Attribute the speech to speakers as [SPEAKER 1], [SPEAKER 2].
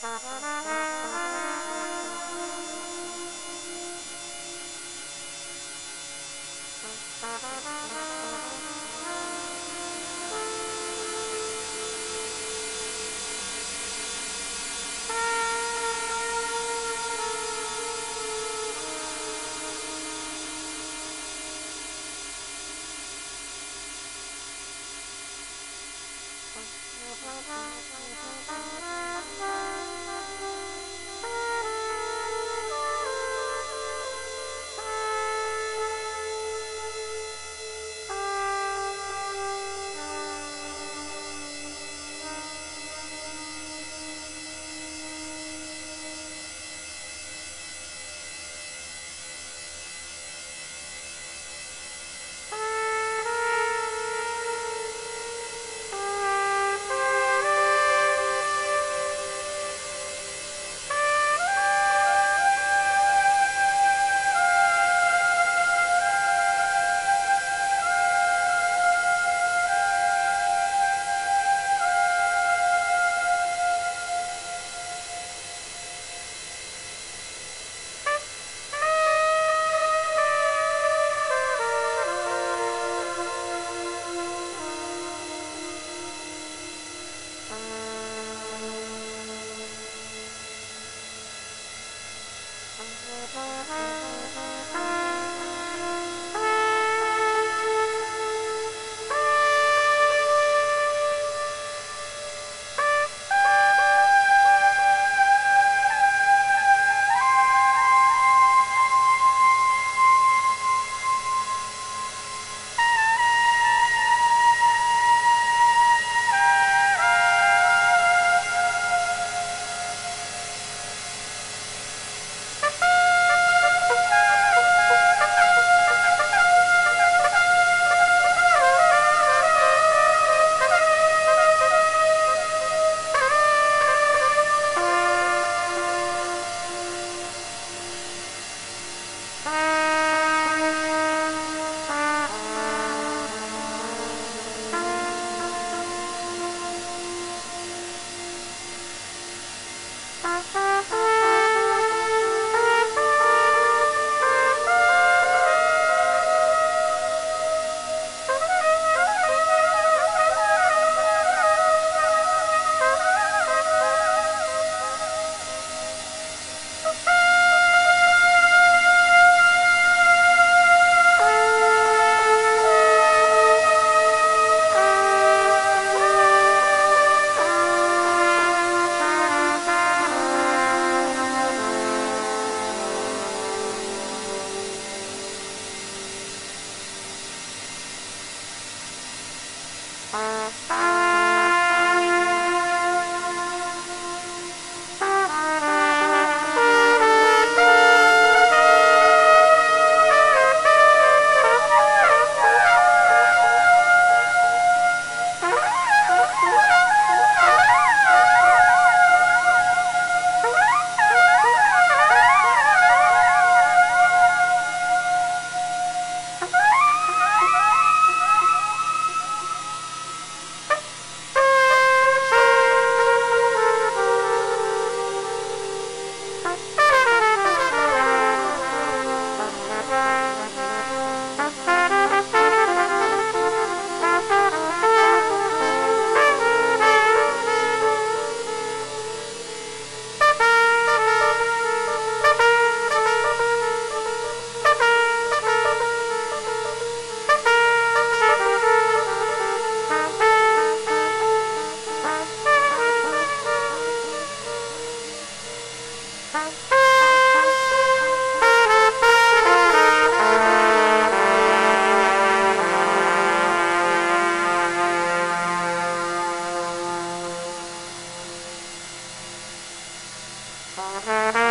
[SPEAKER 1] Ha ha ha ha! 了。あ
[SPEAKER 2] Thank you.